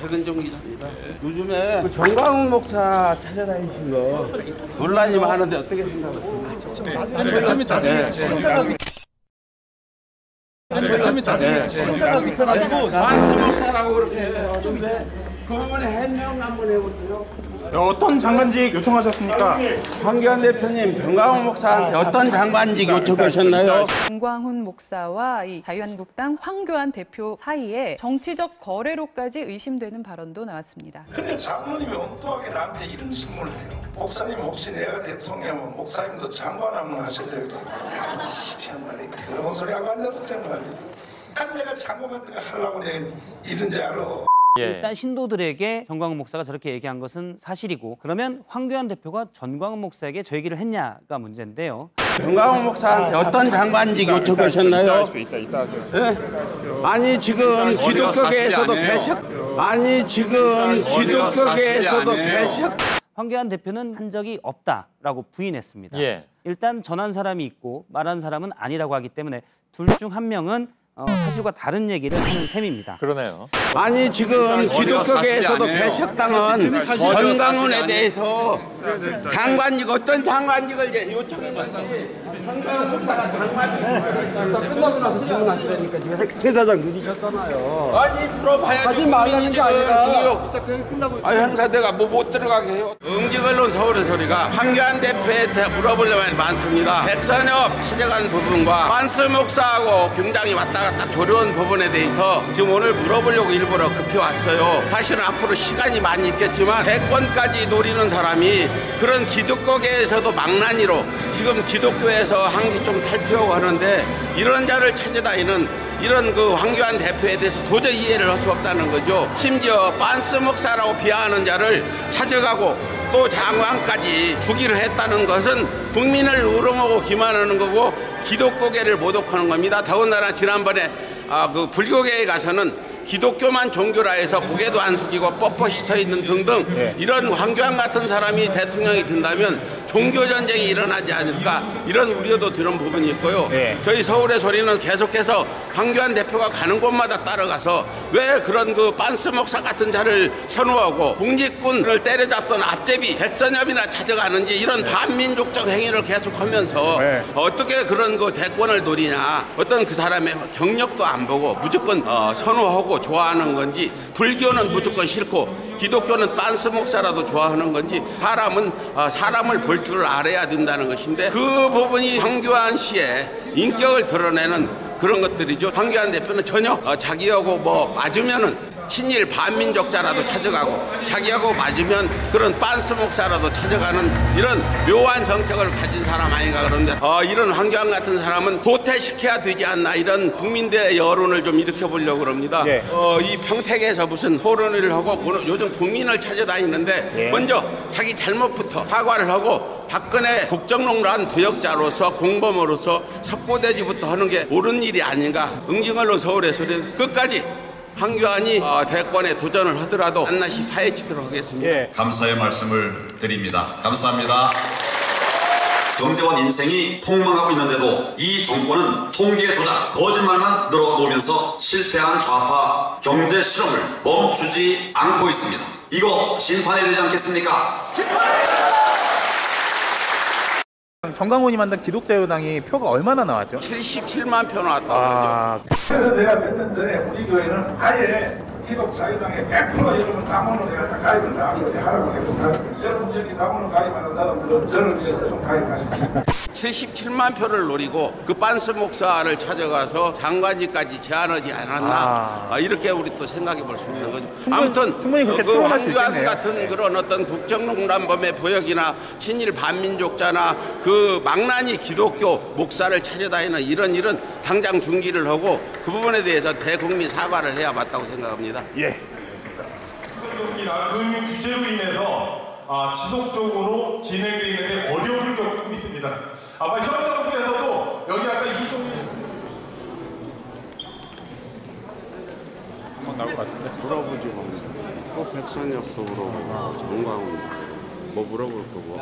백은종 기자입니다. 요즘에 그 정광훈 목사 찾아다니신 거 논란이 많은데 어떻게 생각하세요? 반스 목사라고 그렇게 하던데 그 부분에 해명 한번 해보세요. 어떤 장관직 요청하셨습니까? 황교안 대표님, 정광훈 목사한테 어떤 장관직 요청하셨나요? 김광훈 목사와 이 자유한국당 황교안 대표 사이에 정치적 거래로까지 의심되는 발언도 나왔습니다. 근데 장로님이 엉뚱하게 나한테 이런 질문을 해요. 목사님 혹시 내가 대통령이면 목사님도 장관 한번 하실래요? 아이씨 정말 그런 소리 하고 앉아서 정말 한 내가 장관 같은 거 하려고 내가 이런 줄 알아. 일단 신도들에게 정광훈 목사가 저렇게 얘기한 것은 사실이고 그러면 황교안 대표가 전광훈 목사에게 저 얘기를 했냐가 문제인데요. 정광훈 목사한테 어떤 장관직 요청하셨나요? 예? 아니 지금 기독교계에서도 배척 아니 지금 기독교계에서도 배척 황교안 대표는 한 적이 없다라고 부인했습니다. 예. 일단 전한 사람이 있고 말한 사람은 아니라고 하기 때문에 둘 중 한 명은 어, 사실과 다른 얘기를 하는 셈입니다. 그러네요. 아니 지금 기독교계에서도 배척당한 전광훈에 대해서 장관직 어떤 장관직을 요청했는지 끝나고 나서 질문하시라니까 지금 회사장 늦으셨잖아요. 아니 물어봐야지 국민이 지금 중요. 아 행사 내가 뭐 못 들어가게 해요. 응징언론 서울의 소리가 황교안 대표한테 물어볼 말이 많습니다. 백선엽 찾아간 부분과 만스 목사하고 굉장히 왔다 갔다 교류한 부분에 대해서 지금 오늘 물어보려고 일부러 급히 왔어요. 사실은 앞으로 시간이 많이 있겠지만 대권까지 노리는 사람이 그런 기독교계에서도 망나니로 지금 기독교에서 한기 좀 탈피하고 하는데 이런 자를 찾아다니는 이런 그 황교안 대표에 대해서 도저히 이해를 할 수 없다는 거죠. 심지어 빤스 목사라고 비하하는 자를 찾아가고 또 장관까지 주기를 했다는 것은 국민을 우롱하고 기만하는 거고 기독교계를 모독하는 겁니다. 더군다나 지난번에 아, 그 불교계에 가서는 기독교만 종교라 해서 고개도 안 숙이고 뻣뻣이 서 있는 등등 이런 황교안 같은 사람이 대통령이 된다면 종교 전쟁이 일어나지 않을까 이런 우려도 드는 부분이 있고요. 저희 서울의 소리는 계속해서 황교안 대표가 가는 곳마다 따라가서 왜 그런 그 빤스 목사 같은 자를 선호하고 국립군을 때려잡던 앞제비 백선엽이나 찾아가는지 이런 반민족적 행위를 계속하면서 어떻게 그런 그 대권을 노리냐 어떤 그 사람의 경력도 안 보고 무조건 어, 선호하고 좋아하는 건지 불교는 무조건 싫고 기독교는 빤스 목사라도 좋아하는 건지 사람은 어, 사람을 볼 줄 알아야 된다는 것인데 그 부분이 황교안 씨의 인격을 드러내는 그런 것들이죠. 황교안 대표는 전혀 어, 자기하고 뭐 맞으면은 친일 반민족자라도 찾아가고 자기하고 맞으면 그런 빤스 목사라도 찾아가는 이런 묘한 성격을 가진 사람 아닌가 그런데 어, 이런 황교안 같은 사람은 도태시켜야 되지 않나 이런 국민들의 여론을 좀 일으켜 보려고 그럽니다. 어, 이 평택에서 무슨 토론회를 하고 그- 요즘 국민을 찾아다니는데 먼저 자기 잘못부터 사과를 하고 박근혜 국정농단 부역자로서 공범으로서 석고대지부터 하는 게 옳은 일이 아닌가. 응징언론 서울의 소리. 끝까지 황교안이 어, 대권에 도전을 하더라도 한낱이 파헤치도록 하겠습니다. 감사의 말씀을 드립니다. 감사합니다. 정재원 인생이 폭망하고 있는데도 이 정권은 통계 조작, 거짓말만 늘어놓으면서 실패한 좌파 경제 실험을 멈추지 않고 있습니다. 이거 심판해야 되지 않겠습니까? 정강훈이 만든 기독자유당이 표가 얼마나 나왔죠? 77만 표 나왔다고 그러죠. 아, 그래서 내가 몇 년 전에 우리 교회는 아예 기독자유당에 100% 여러분 당원을 내가 다 가입을 다 하고 하라고 했거든요. 여러분 여기 당원을 가입하는 사람들은 저를 위해서 좀 가입하십시오. 77만 표를 노리고 그 빤스 목사를 찾아가서 장관직까지 제안하지 않았나 아. 아, 이렇게 우리 또 생각해 볼 수 있는 거죠. 충분히- 아무튼 충분히 그렇게 그 추론할 수 황교안. 같은 그런 어떤 국정농단범의 부역이나 친일 반민족자나 그 망나니 기독교 목사를 찾아다니는 이런 일은 당장 중지를 하고 그 부분에 대해서 대국민 사과를 해야 맞다고 생각합니다. 예. 이나 금융 규제로 인해서 아, 지속적으로 진행되는데 어려움을 겪고 있습니다. 아마 현 정부에서도 여기 아까 이종일 꼭 백선엽도 물어보고 정광훈 뭐 물어볼 거고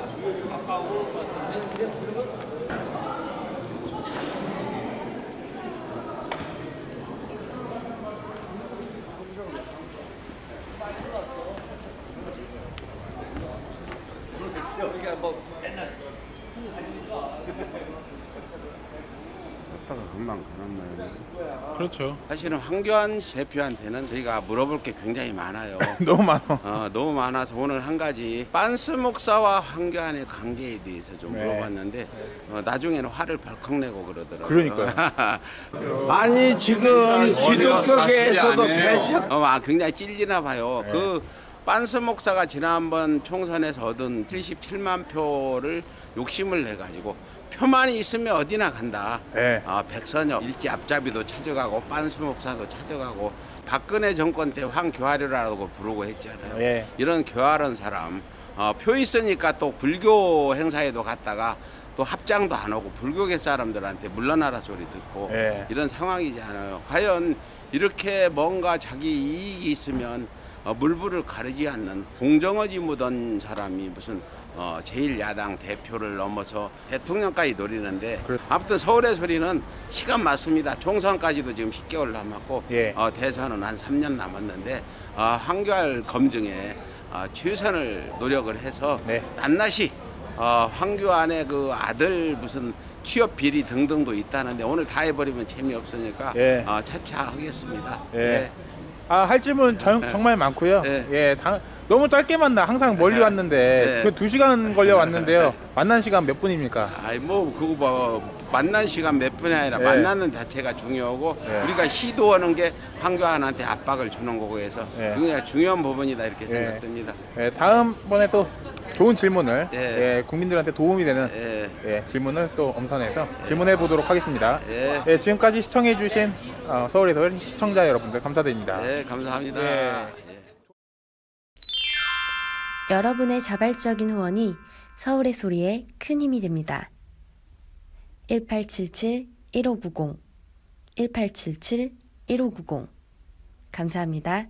금방 그런 말. 그렇죠. 사실은 황교안 대표한테는 저희가 물어볼 게 굉장히 많아요. 너무 많아. 어, 너무 많아서 오늘 한 가지 빤스 목사와 황교안의 관계에 대해서 좀 네. 물어봤는데 어, 나중에는 화를 벌컥 내고 그러더라고요. 그러니까요. 아니 지금 기독교계에서도 네. 배척 어, 아, 굉장히 찔리나 봐요. 그 빤스 목사가 지난번 총선에서 얻은 77만 표를 욕심을 내 가지고 표만이 있으면 어디나 간다. 네. 아, 백선엽 일제 앞잡이도 찾아가고 빤스 목사도 찾아가고 박근혜 정권 때 황교화료라고 부르고 했잖아요. 예. 이런 교활한 사람 어, 표 있으니까 또 불교 행사에도 갔다가 또 합장도 안 하고 불교계 사람들한테 물러나라 소리 듣고 예. 이런 상황이지 않아요. 과연 이렇게 뭔가 자기 이익이 있으면 어, 물불을 가리지 않는 공정어지 묻은 사람이 무슨 어, 제1야당 대표를 넘어서 대통령까지 노리는데 아무튼 서울의 소리는 시간 맞습니다. 총선까지도 지금 10개월 남았고 예. 어, 대선은 한 3년 남았는데 어, 한결 검증에 어, 최선을 노력을 해서 네. 낱낱이 어, 황교안의 그 아들 무슨 취업 비리 등등도 있다는데 오늘 다 해버리면 재미없으니까 예. 어, 차차 하겠습니다. 예. 네. 아, 할 질문 정, 네. 정말 많고요. 네. 예, 당, 너무 짧게 만나. 항상 멀리 네. 왔는데 네. 그두 시간 걸려 왔는데요. 만난 시간 몇 분입니까? 아이 뭐 그거 뭐 만난 시간 몇 분이 아니라 예. 만나는 자체가 중요하고 예. 우리가 시도하는 게 황교안한테 압박을 주는 거고 해서 예. 굉장히 중요한 부분이다 이렇게 예. 생각됩니다. 예, 다음번에 또 좋은 질문을 예. 예, 국민들한테 도움이 되는 예. 예, 질문을 또 엄선해서 질문해 보도록 하겠습니다. 예. 예, 지금까지 시청해 주신 어, 서울에서 시청자 여러분들 감사드립니다. 네, 감사합니다. 예. 예. 여러분의 자발적인 후원이 서울의 소리에 큰 힘이 됩니다. 1877-1590 1877-1590 감사합니다.